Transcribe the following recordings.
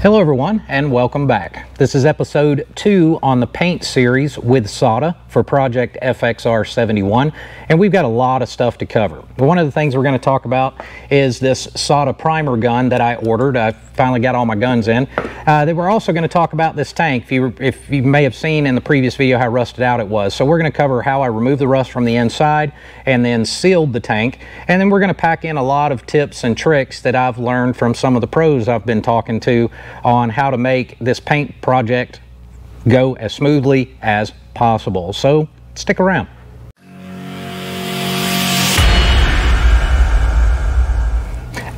Hello everyone and welcome back. This is episode 2 on the paint series with SATA for Project FXR71 and we've got a lot of stuff to cover. One of the things we're going to talk about is this SATA primer gun that I ordered. I finally got all my guns in. Uh, then we're also going to talk about this tank. If you, if you may have seen in the previous video how rusted out it was. So we're going to cover how I removed the rust from the inside and then sealed the tank and then we're going to pack in a lot of tips and tricks that I've learned from some of the pros I've been talking to on how to make this paint project go as smoothly as possible. So stick around.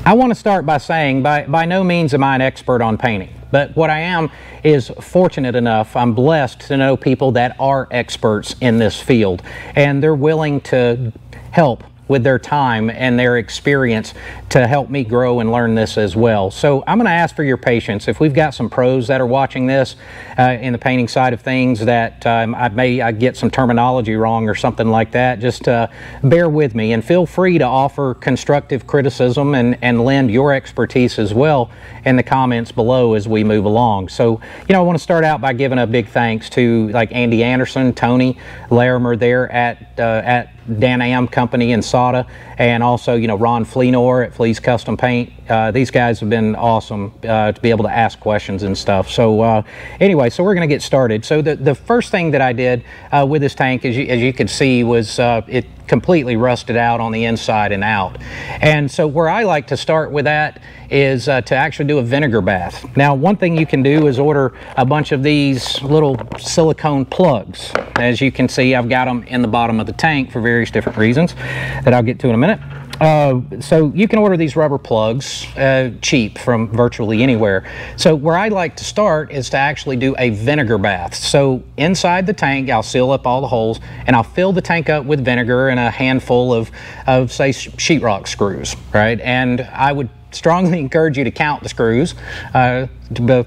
I want to start by saying by, by no means am I an expert on painting, but what I am is fortunate enough, I'm blessed to know people that are experts in this field and they're willing to help with their time and their experience to help me grow and learn this as well. So I'm going to ask for your patience. If we've got some pros that are watching this uh, in the painting side of things that um, I may I get some terminology wrong or something like that, just uh, bear with me and feel free to offer constructive criticism and, and lend your expertise as well in the comments below as we move along. So, you know, I want to start out by giving a big thanks to like Andy Anderson, Tony Larimer there at, uh, at Dan Am Company in SATA, and also, you know, Ron Fleenor at Fleas Custom Paint. Uh, these guys have been awesome uh, to be able to ask questions and stuff. So uh, anyway, so we're going to get started. So the, the first thing that I did uh, with this tank, as you, as you could see, was uh, it completely rusted out on the inside and out. And so where I like to start with that is uh, to actually do a vinegar bath. Now, one thing you can do is order a bunch of these little silicone plugs. As you can see, I've got them in the bottom of the tank for various different reasons that I'll get to in a minute. Uh, so you can order these rubber plugs uh, cheap from virtually anywhere. So where I like to start is to actually do a vinegar bath. So inside the tank, I'll seal up all the holes and I'll fill the tank up with vinegar and a handful of, of say, sheetrock screws, right? And I would strongly encourage you to count the screws uh,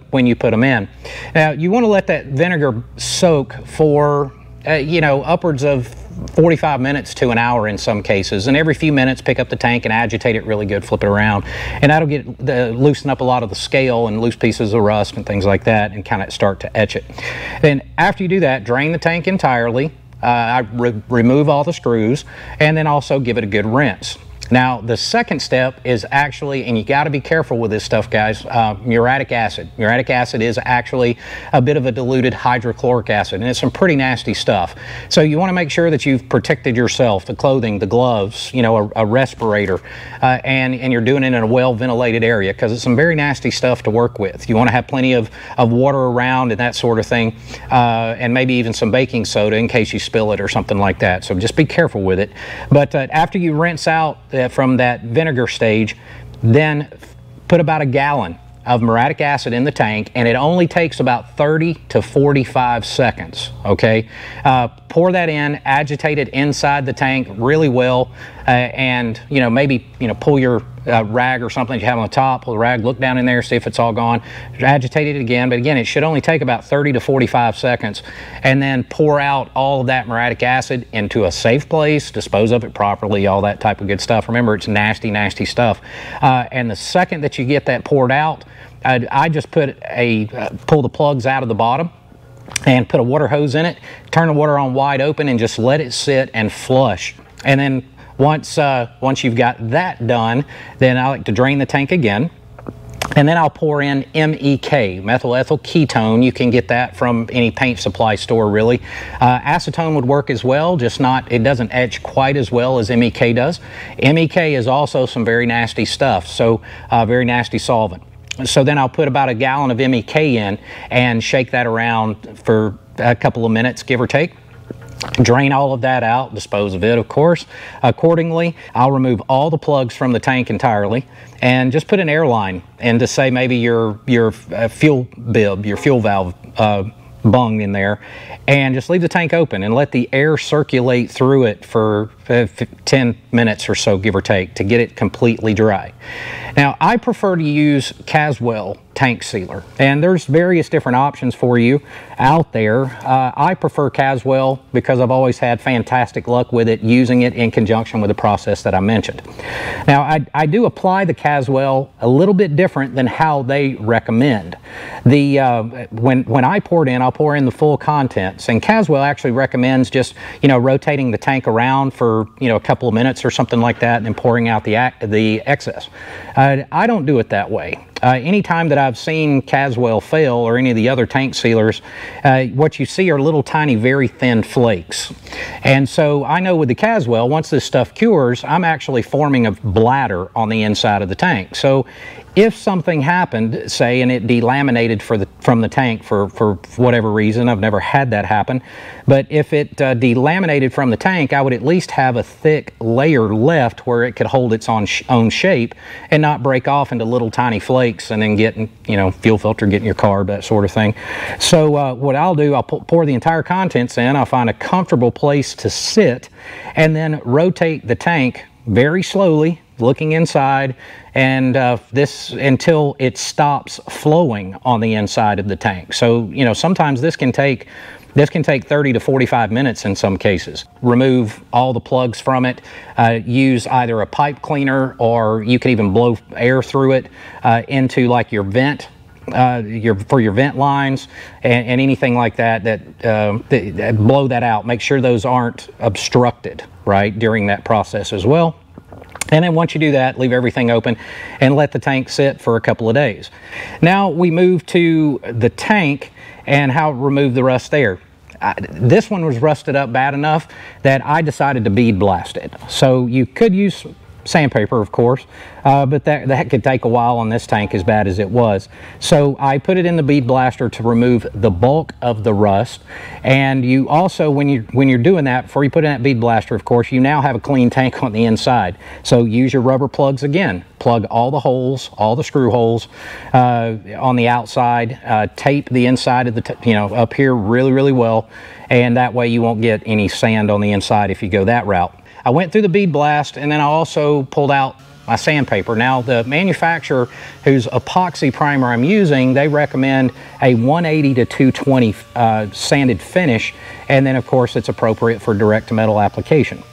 when you put them in. Now, you want to let that vinegar soak for, uh, you know, upwards of 45 minutes to an hour in some cases. And every few minutes, pick up the tank and agitate it really good, flip it around. And that'll get the, loosen up a lot of the scale and loose pieces of rust and things like that and kind of start to etch it. Then after you do that, drain the tank entirely. Uh, I re remove all the screws and then also give it a good rinse. Now, the second step is actually, and you got to be careful with this stuff, guys, uh, muriatic acid. Muriatic acid is actually a bit of a diluted hydrochloric acid, and it's some pretty nasty stuff. So you want to make sure that you've protected yourself, the clothing, the gloves, you know, a, a respirator, uh, and, and you're doing it in a well-ventilated area because it's some very nasty stuff to work with. You want to have plenty of, of water around and that sort of thing, uh, and maybe even some baking soda in case you spill it or something like that. So just be careful with it. But uh, after you rinse out from that vinegar stage, then put about a gallon of muriatic acid in the tank and it only takes about 30 to 45 seconds okay? Uh, pour that in agitate it inside the tank really well uh, and you know maybe you know pull your uh, rag or something you have on the top pull the rag look down in there see if it's all gone. Agitate it again but again it should only take about 30 to 45 seconds and then pour out all of that muriatic acid into a safe place dispose of it properly all that type of good stuff. Remember it's nasty nasty stuff. Uh, and the second that you get that poured out I'd, I just put a uh, pull the plugs out of the bottom and put a water hose in it turn the water on wide open and just let it sit and flush and then once, uh, once you've got that done, then I like to drain the tank again. And then I'll pour in MEK, methyl ethyl ketone. You can get that from any paint supply store, really. Uh, acetone would work as well, just not, it doesn't etch quite as well as MEK does. MEK is also some very nasty stuff, so uh, very nasty solvent. So then I'll put about a gallon of MEK in and shake that around for a couple of minutes, give or take drain all of that out, dispose of it, of course. Accordingly, I'll remove all the plugs from the tank entirely and just put an air line and to say maybe your, your uh, fuel bib, your fuel valve uh, bung in there and just leave the tank open and let the air circulate through it for 10 minutes or so, give or take, to get it completely dry. Now, I prefer to use Caswell tank sealer, and there's various different options for you out there. Uh, I prefer Caswell because I've always had fantastic luck with it, using it in conjunction with the process that I mentioned. Now, I, I do apply the Caswell a little bit different than how they recommend. The uh, when when I pour it in, I'll pour in the full contents, and Caswell actually recommends just you know rotating the tank around for you know a couple of minutes or something like that, and then pouring out the the excess. I don't do it that way. Uh, anytime that I've seen Caswell fail or any of the other tank sealers, uh, what you see are little tiny, very thin flakes. And so I know with the Caswell, once this stuff cures, I'm actually forming a bladder on the inside of the tank. So if something happened, say, and it delaminated the, from the tank for, for whatever reason, I've never had that happen, but if it uh, delaminated from the tank, I would at least have a thick layer left where it could hold its own, own shape and not break off into little tiny flakes and then getting, you know, fuel filter, getting your carb, that sort of thing. So uh, what I'll do, I'll pour the entire contents in, I'll find a comfortable place to sit, and then rotate the tank very slowly looking inside and uh, this until it stops flowing on the inside of the tank. So, you know, sometimes this can take this can take 30 to 45 minutes in some cases. Remove all the plugs from it, uh, use either a pipe cleaner or you can even blow air through it uh, into like your vent uh, your for your vent lines and, and anything like that that, uh, that, that blow that out. Make sure those aren't obstructed right during that process as well. And then once you do that, leave everything open and let the tank sit for a couple of days. Now we move to the tank and how remove the rust there. I, this one was rusted up bad enough that I decided to bead blast it. So you could use sandpaper, of course, uh, but that, that could take a while on this tank as bad as it was. So I put it in the bead blaster to remove the bulk of the rust. And you also, when, you, when you're doing that, before you put in that bead blaster, of course, you now have a clean tank on the inside. So use your rubber plugs again. Plug all the holes, all the screw holes uh, on the outside. Uh, tape the inside of the, you know, up here really, really well. And that way you won't get any sand on the inside if you go that route. I went through the bead blast and then I also pulled out my sandpaper. Now the manufacturer whose epoxy primer I'm using, they recommend a 180 to 220 uh, sanded finish and then of course it's appropriate for direct to metal application.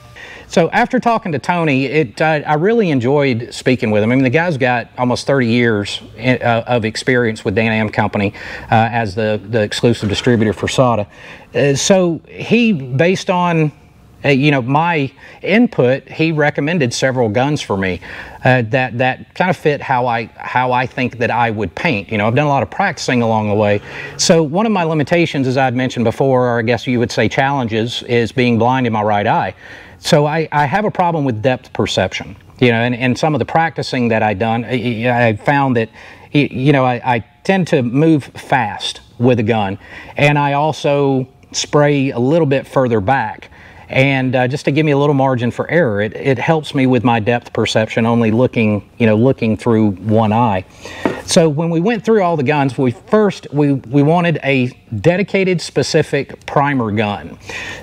So after talking to Tony, it, uh, I really enjoyed speaking with him. I mean, the guy's got almost 30 years in, uh, of experience with Dan Am Company uh, as the, the exclusive distributor for SATA. Uh, so he, based on you know, my input, he recommended several guns for me uh, that that kind of fit how I how I think that I would paint. You know, I've done a lot of practicing along the way. So one of my limitations, as I'd mentioned before, or I guess you would say challenges, is being blind in my right eye. So I, I have a problem with depth perception. You know, and, and some of the practicing that I've done, I found that, you know, I, I tend to move fast with a gun, and I also spray a little bit further back. And uh, just to give me a little margin for error, it, it helps me with my depth perception only looking, you know, looking through one eye. So when we went through all the guns, we first, we, we wanted a dedicated specific primer gun.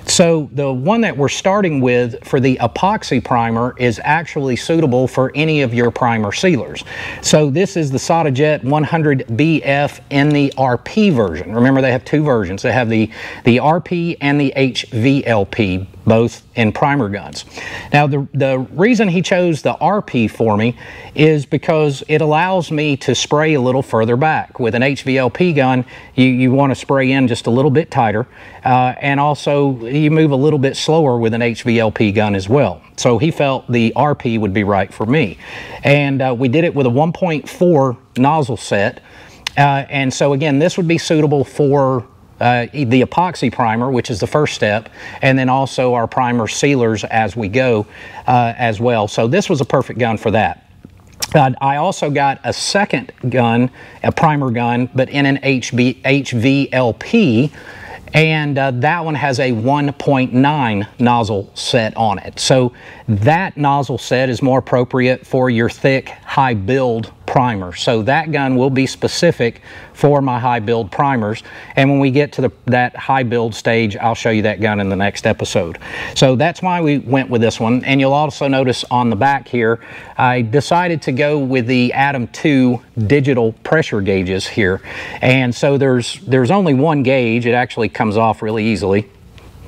So the one that we're starting with for the epoxy primer is actually suitable for any of your primer sealers. So this is the SATA-Jet 100BF in the RP version. Remember they have two versions. They have the, the RP and the HVLP both in primer guns. Now, the, the reason he chose the RP for me is because it allows me to spray a little further back. With an HVLP gun, you, you want to spray in just a little bit tighter, uh, and also you move a little bit slower with an HVLP gun as well. So he felt the RP would be right for me. And uh, we did it with a 1.4 nozzle set. Uh, and so again, this would be suitable for uh, the epoxy primer, which is the first step, and then also our primer sealers as we go uh, as well. So this was a perfect gun for that. Uh, I also got a second gun, a primer gun, but in an HB, HVLP, and uh, that one has a 1.9 nozzle set on it. So that nozzle set is more appropriate for your thick, high build primer. So that gun will be specific for my high build primers. And when we get to the, that high build stage, I'll show you that gun in the next episode. So that's why we went with this one. And you'll also notice on the back here, I decided to go with the Adam 2 digital pressure gauges here. And so there's, there's only one gauge. It actually comes off really easily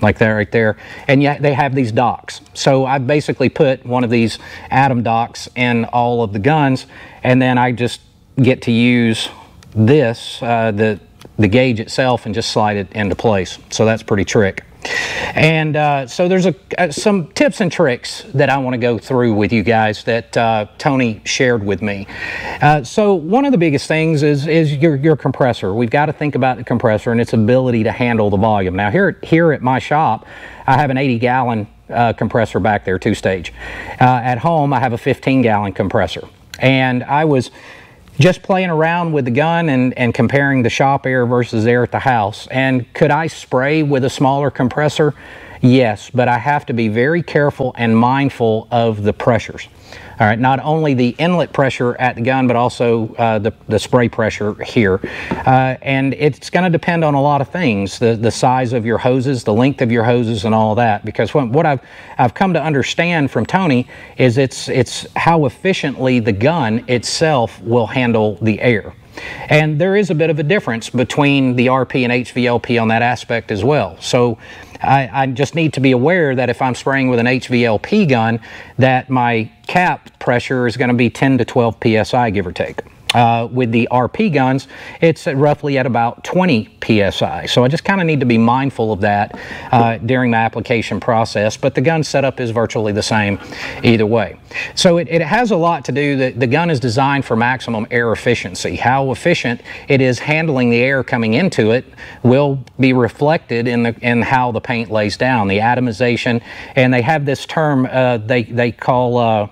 like that right there. And yet they have these docks. So I basically put one of these adam docks in all of the guns, and then I just get to use this, uh, the, the gauge itself, and just slide it into place. So that's pretty trick. And uh, so there's a, uh, some tips and tricks that I want to go through with you guys that uh, Tony shared with me. Uh, so one of the biggest things is, is your, your compressor. We've got to think about the compressor and its ability to handle the volume. Now here, here at my shop, I have an 80 gallon uh, compressor back there, two stage. Uh, at home, I have a 15 gallon compressor. And I was just playing around with the gun and, and comparing the shop air versus air at the house. And could I spray with a smaller compressor? Yes, but I have to be very careful and mindful of the pressures. All right, not only the inlet pressure at the gun, but also uh, the, the spray pressure here. Uh, and it's going to depend on a lot of things, the, the size of your hoses, the length of your hoses, and all that. Because what, what I've, I've come to understand from Tony is it's, it's how efficiently the gun itself will handle the air. And there is a bit of a difference between the RP and HVLP on that aspect as well. So I, I, just need to be aware that if I'm spraying with an HVLP gun, that my cap pressure is going to be 10 to 12 psi, give or take. Uh, with the RP guns, it's roughly at about 20 psi. So I just kind of need to be mindful of that uh, during the application process. But the gun setup is virtually the same either way. So it, it has a lot to do that the gun is designed for maximum air efficiency. How efficient it is handling the air coming into it will be reflected in the in how the paint lays down, the atomization, and they have this term uh, they they call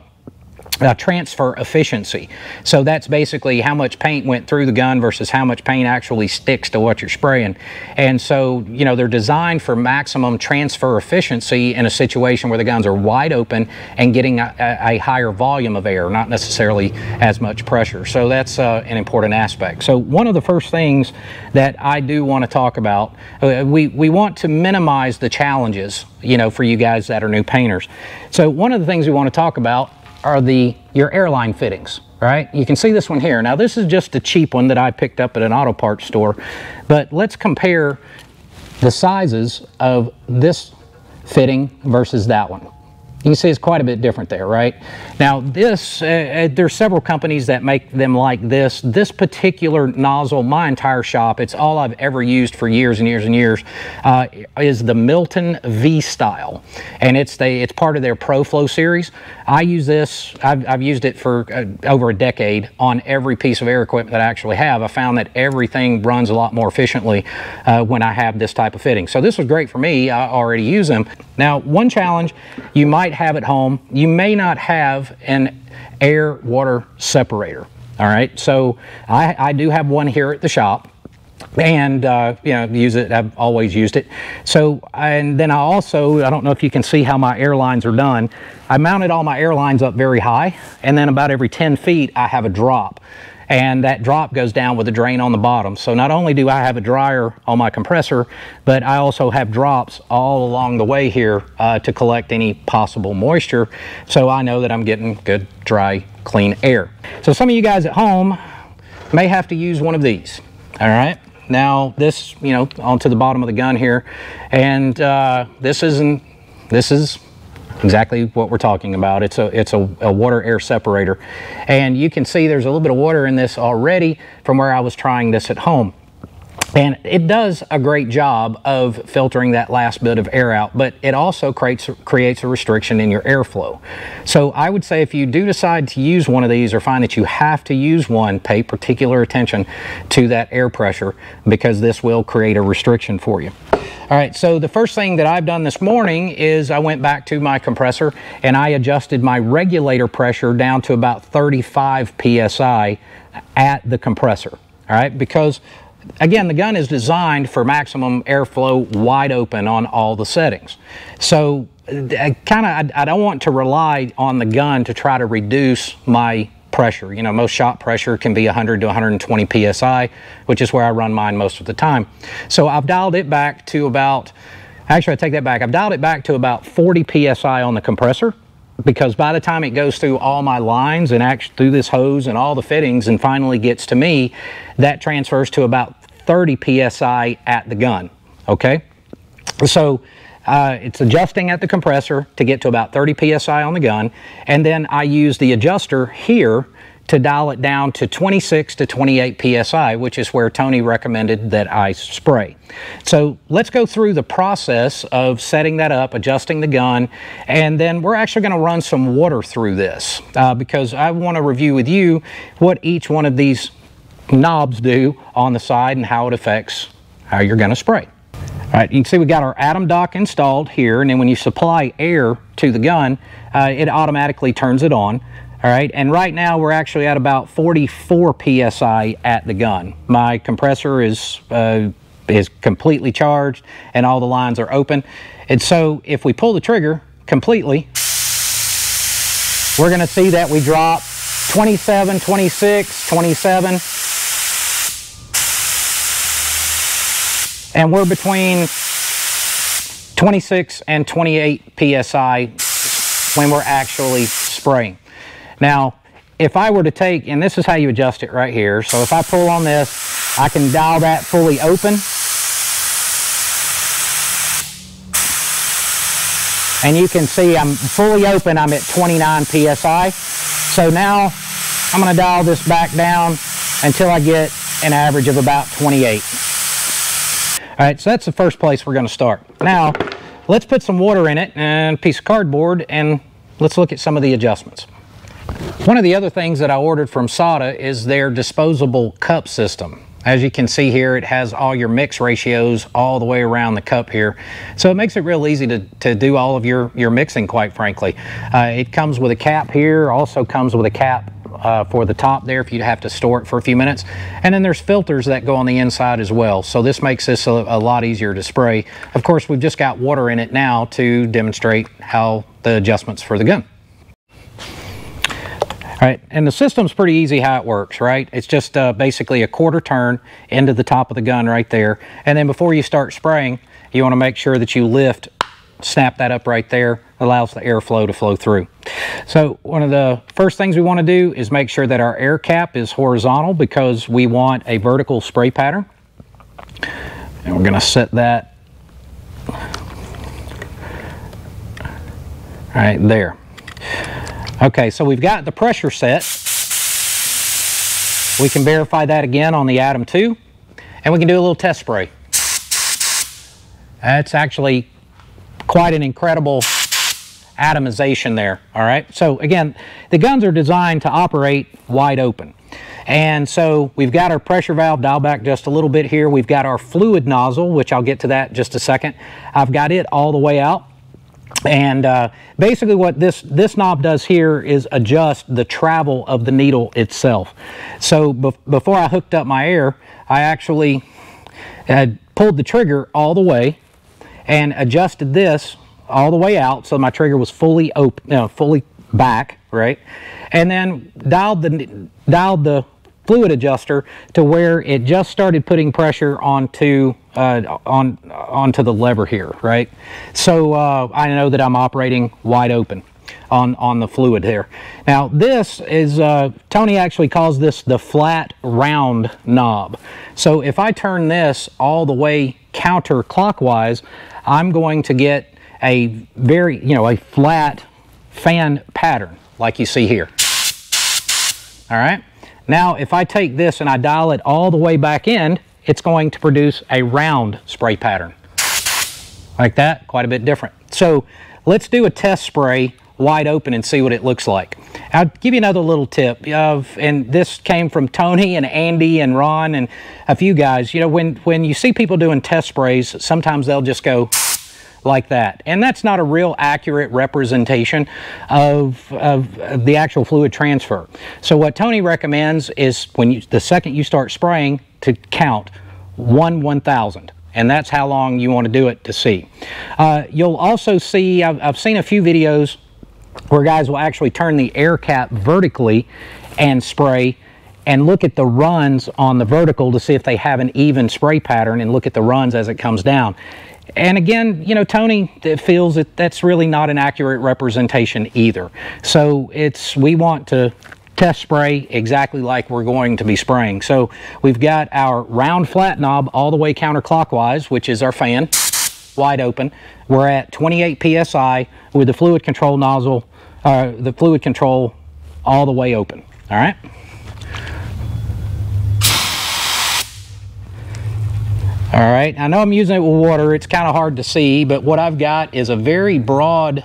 uh, transfer efficiency. So that's basically how much paint went through the gun versus how much paint actually sticks to what you're spraying. And so, you know, they're designed for maximum transfer efficiency in a situation where the guns are wide open and getting a, a higher volume of air, not necessarily as much pressure. So that's uh, an important aspect. So one of the first things that I do want to talk about, uh, we, we want to minimize the challenges, you know, for you guys that are new painters. So one of the things we want to talk about are the your airline fittings, right? You can see this one here. Now this is just a cheap one that I picked up at an auto parts store, but let's compare the sizes of this fitting versus that one. You can see it's quite a bit different there, right? Now this, uh, uh, there's several companies that make them like this. This particular nozzle, my entire shop, it's all I've ever used for years and years and years, uh, is the Milton V-Style. And it's, the, it's part of their ProFlow series. I use this, I've, I've used it for uh, over a decade on every piece of air equipment that I actually have. I found that everything runs a lot more efficiently uh, when I have this type of fitting. So this was great for me, I already use them. Now, one challenge you might have at home, you may not have an air water separator. All right, so I, I do have one here at the shop and uh, you know use it I've always used it. So and then I also I don't know if you can see how my airlines are done. I mounted all my airlines up very high and then about every 10 feet I have a drop and that drop goes down with a drain on the bottom. So not only do I have a dryer on my compressor, but I also have drops all along the way here uh, to collect any possible moisture so I know that I'm getting good, dry, clean air. So some of you guys at home may have to use one of these, all right? Now this, you know, onto the bottom of the gun here, and uh, this isn't, this is exactly what we're talking about. It's a, it's a, a water air separator. And you can see there's a little bit of water in this already from where I was trying this at home. And it does a great job of filtering that last bit of air out, but it also creates, creates a restriction in your airflow. So I would say if you do decide to use one of these or find that you have to use one, pay particular attention to that air pressure because this will create a restriction for you. All right, so the first thing that I've done this morning is I went back to my compressor and I adjusted my regulator pressure down to about 35 PSI at the compressor. All right, because again, the gun is designed for maximum airflow wide open on all the settings. So uh, kind of, I, I don't want to rely on the gun to try to reduce my pressure. You know, most shot pressure can be 100 to 120 psi, which is where I run mine most of the time. So I've dialed it back to about, actually I take that back, I've dialed it back to about 40 psi on the compressor because by the time it goes through all my lines and actually through this hose and all the fittings and finally gets to me, that transfers to about 30 psi at the gun, okay? So uh, it's adjusting at the compressor to get to about 30 psi on the gun, and then I use the adjuster here to dial it down to 26 to 28 psi, which is where Tony recommended that I spray. So let's go through the process of setting that up, adjusting the gun, and then we're actually going to run some water through this uh, because I want to review with you what each one of these knobs do on the side and how it affects how you're going to spray. All right, you can see we got our Adam dock installed here, and then when you supply air to the gun, uh, it automatically turns it on. All right, and right now we're actually at about 44 PSI at the gun. My compressor is, uh, is completely charged and all the lines are open. And so if we pull the trigger completely, we're gonna see that we drop 27, 26, 27, and we're between 26 and 28 psi when we're actually spraying. Now, if I were to take, and this is how you adjust it right here, so if I pull on this, I can dial that fully open. And you can see I'm fully open, I'm at 29 psi. So now I'm gonna dial this back down until I get an average of about 28. All right, so that's the first place we're gonna start. Now, let's put some water in it and a piece of cardboard and let's look at some of the adjustments. One of the other things that I ordered from SATA is their disposable cup system. As you can see here, it has all your mix ratios all the way around the cup here. So it makes it real easy to, to do all of your, your mixing, quite frankly. Uh, it comes with a cap here, also comes with a cap uh, for the top there if you have to store it for a few minutes. And then there's filters that go on the inside as well. So this makes this a, a lot easier to spray. Of course, we've just got water in it now to demonstrate how the adjustments for the gun. All right, and the system's pretty easy how it works, right? It's just uh, basically a quarter turn into the top of the gun right there. And then before you start spraying, you wanna make sure that you lift snap that up right there, allows the airflow to flow through. So one of the first things we want to do is make sure that our air cap is horizontal because we want a vertical spray pattern. And we're going to set that right there. Okay, so we've got the pressure set. We can verify that again on the Adam 2, and we can do a little test spray. That's actually quite an incredible atomization there, all right? So again, the guns are designed to operate wide open. And so we've got our pressure valve dial back just a little bit here. We've got our fluid nozzle, which I'll get to that just a second. I've got it all the way out. And uh, basically what this, this knob does here is adjust the travel of the needle itself. So be before I hooked up my air, I actually had pulled the trigger all the way and adjusted this all the way out so my trigger was fully open, you know, fully back, right? And then dialed the dialed the fluid adjuster to where it just started putting pressure onto uh, on onto the lever here, right? So uh, I know that I'm operating wide open on on the fluid here. Now this is uh, Tony actually calls this the flat round knob. So if I turn this all the way counterclockwise, I'm going to get a very, you know, a flat fan pattern like you see here. All right. Now, if I take this and I dial it all the way back in, it's going to produce a round spray pattern. Like that, quite a bit different. So let's do a test spray wide open and see what it looks like. I'll give you another little tip of, and this came from Tony and Andy and Ron and a few guys. You know, when, when you see people doing test sprays, sometimes they'll just go like that. And that's not a real accurate representation of, of, of the actual fluid transfer. So what Tony recommends is when you, the second you start spraying to count one 1,000 and that's how long you want to do it to see. Uh, you'll also see, I've, I've seen a few videos where guys will actually turn the air cap vertically and spray and look at the runs on the vertical to see if they have an even spray pattern and look at the runs as it comes down. And again, you know, Tony feels that that's really not an accurate representation either. So it's, we want to test spray exactly like we're going to be spraying. So we've got our round flat knob all the way counterclockwise, which is our fan, wide open. We're at 28 PSI with the fluid control nozzle, uh, the fluid control all the way open, all right? All right, I know I'm using it with water. It's kind of hard to see, but what I've got is a very broad,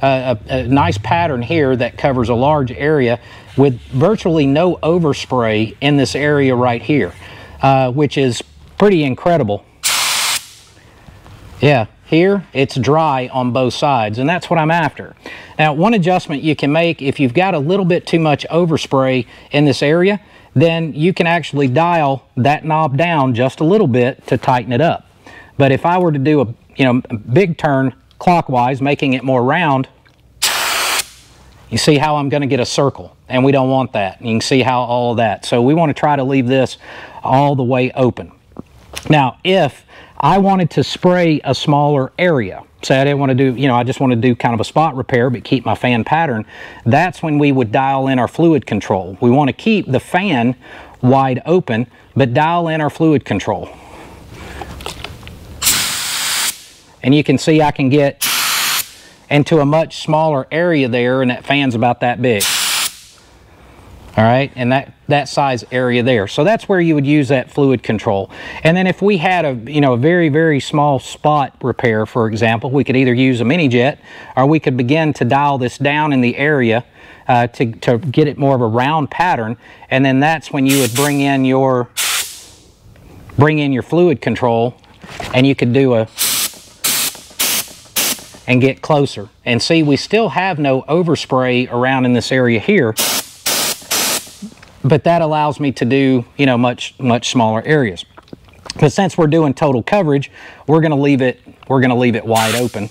uh, a, a, nice pattern here that covers a large area with virtually no overspray in this area right here, uh, which is pretty incredible. Yeah, here it's dry on both sides, and that's what I'm after. Now, one adjustment you can make if you've got a little bit too much overspray in this area, then you can actually dial that knob down just a little bit to tighten it up. But if I were to do a you know a big turn clockwise, making it more round, you see how I'm going to get a circle, and we don't want that. You can see how all of that. So we want to try to leave this all the way open. Now, if I wanted to spray a smaller area, say I didn't want to do, you know, I just want to do kind of a spot repair but keep my fan pattern, that's when we would dial in our fluid control. We want to keep the fan wide open but dial in our fluid control. And you can see I can get into a much smaller area there and that fan's about that big all right, and that, that size area there. So that's where you would use that fluid control. And then if we had a, you know, a very, very small spot repair, for example, we could either use a mini jet or we could begin to dial this down in the area uh, to, to get it more of a round pattern. And then that's when you would bring in your, bring in your fluid control and you could do a, and get closer. And see, we still have no overspray around in this area here but that allows me to do, you know, much, much smaller areas. But since we're doing total coverage, we're going to leave it, we're going to leave it wide open.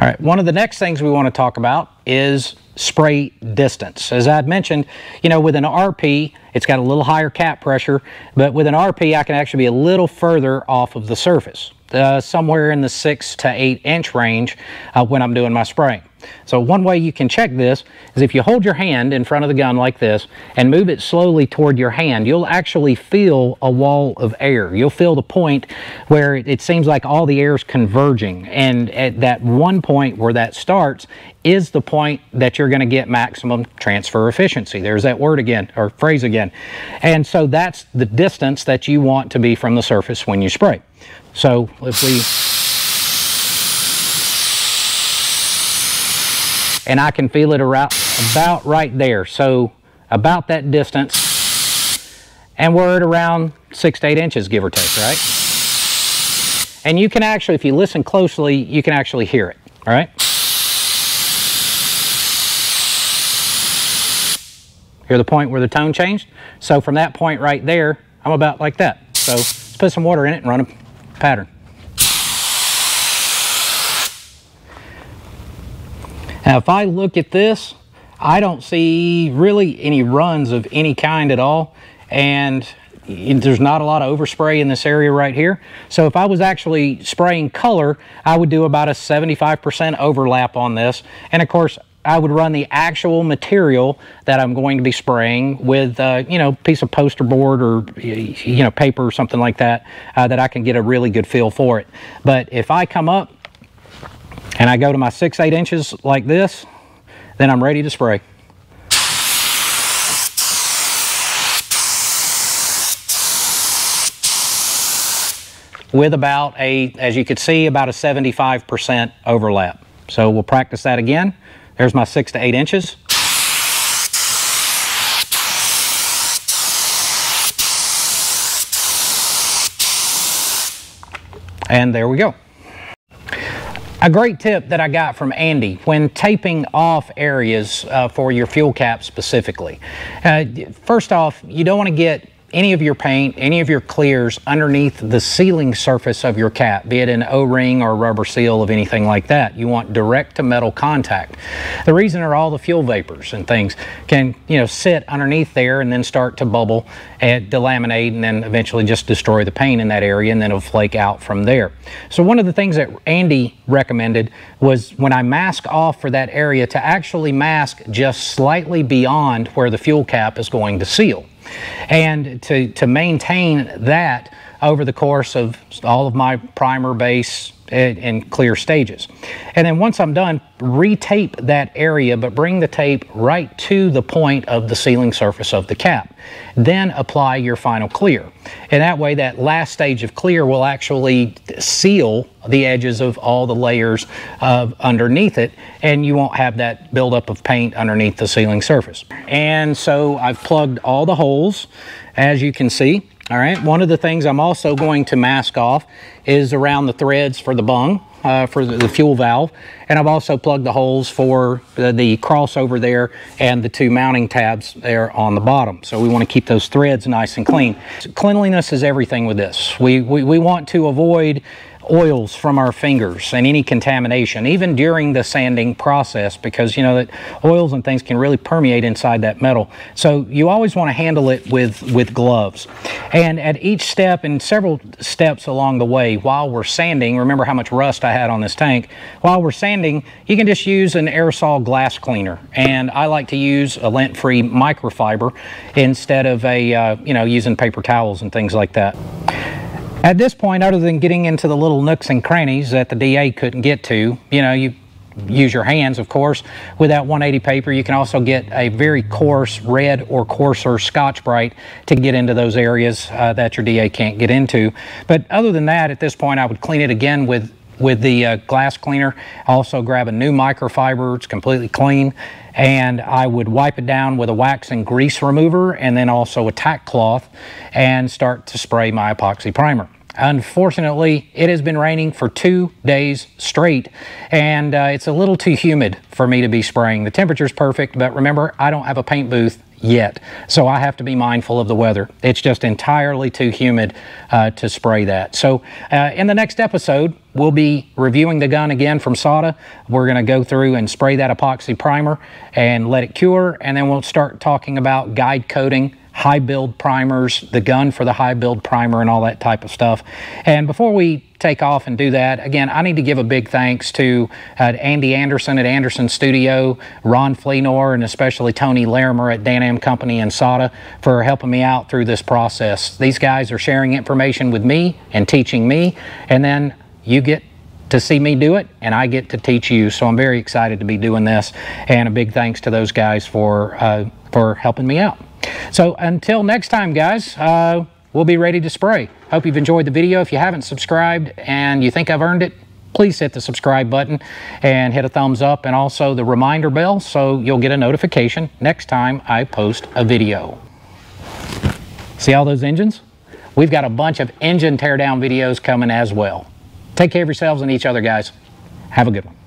All right, one of the next things we want to talk about is spray distance. As I'd mentioned, you know, with an RP, it's got a little higher cap pressure, but with an RP, I can actually be a little further off of the surface, uh, somewhere in the six to eight inch range uh, when I'm doing my spraying. So one way you can check this is if you hold your hand in front of the gun like this and move it slowly toward your hand, you'll actually feel a wall of air. You'll feel the point where it seems like all the air is converging. And at that one point where that starts is the point that you're going to get maximum transfer efficiency. There's that word again, or phrase again. And so that's the distance that you want to be from the surface when you spray. So if we and I can feel it around, about right there. So about that distance. And we're at around six to eight inches, give or take, right? And you can actually, if you listen closely, you can actually hear it, all right? Hear the point where the tone changed? So from that point right there, I'm about like that. So let's put some water in it and run a pattern. Now, if I look at this, I don't see really any runs of any kind at all. And there's not a lot of overspray in this area right here. So if I was actually spraying color, I would do about a 75% overlap on this. And of course, I would run the actual material that I'm going to be spraying with, uh, you know, piece of poster board or, you know, paper or something like that, uh, that I can get a really good feel for it. But if I come up and I go to my 6 8 inches like this, then I'm ready to spray. With about a, as you could see, about a 75% overlap. So we'll practice that again. There's my 6 to 8 inches. And there we go. A great tip that I got from Andy when taping off areas uh, for your fuel cap specifically. Uh, first off, you don't want to get any of your paint, any of your clears underneath the sealing surface of your cap, be it an O-ring or rubber seal of anything like that. You want direct to metal contact. The reason are all the fuel vapors and things can, you know, sit underneath there and then start to bubble and delaminate and then eventually just destroy the paint in that area and then it'll flake out from there. So one of the things that Andy recommended was when I mask off for that area to actually mask just slightly beyond where the fuel cap is going to seal. And to, to maintain that over the course of all of my primer base in clear stages. And then once I'm done, retape that area, but bring the tape right to the point of the sealing surface of the cap. Then apply your final clear. And that way, that last stage of clear will actually seal the edges of all the layers of underneath it, and you won't have that buildup of paint underneath the sealing surface. And so I've plugged all the holes, as you can see. All right, one of the things I'm also going to mask off is around the threads for the bung, uh, for the, fuel valve. And I've also plugged the holes for the, the, crossover there and the two mounting tabs there on the bottom. So we want to keep those threads nice and clean. So Cleanliness is everything with this. We, we, we want to avoid oils from our fingers and any contamination, even during the sanding process, because you know that oils and things can really permeate inside that metal. So you always want to handle it with, with gloves. And at each step and several steps along the way, while we're sanding, remember how much rust I had on this tank, while we're sanding, you can just use an aerosol glass cleaner. And I like to use a lint-free microfiber instead of a, uh, you know, using paper towels and things like that. At this point, other than getting into the little nooks and crannies that the DA couldn't get to, you know, you use your hands, of course. With that 180 paper, you can also get a very coarse red or coarser Scotch-Brite to get into those areas uh, that your DA can't get into. But other than that, at this point, I would clean it again with with the uh, glass cleaner. I Also grab a new microfiber, it's completely clean, and I would wipe it down with a wax and grease remover and then also a tack cloth and start to spray my epoxy primer. Unfortunately, it has been raining for two days straight, and uh, it's a little too humid for me to be spraying. The temperature's perfect, but remember, I don't have a paint booth yet. So I have to be mindful of the weather. It's just entirely too humid uh, to spray that. So uh, in the next episode, we'll be reviewing the gun again from SATA. We're going to go through and spray that epoxy primer and let it cure. And then we'll start talking about guide coating high build primers, the gun for the high build primer and all that type of stuff. And before we take off and do that, again, I need to give a big thanks to uh, Andy Anderson at Anderson Studio, Ron Fleenor, and especially Tony Larimer at Dan-Am Company and SATA for helping me out through this process. These guys are sharing information with me and teaching me, and then you get to see me do it and I get to teach you. So I'm very excited to be doing this and a big thanks to those guys for, uh, for helping me out. So until next time, guys, uh, we'll be ready to spray. Hope you've enjoyed the video. If you haven't subscribed and you think I've earned it, please hit the subscribe button and hit a thumbs up and also the reminder bell so you'll get a notification next time I post a video. See all those engines? We've got a bunch of engine teardown videos coming as well. Take care of yourselves and each other, guys. Have a good one.